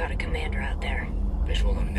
got a commander out there. Visual on.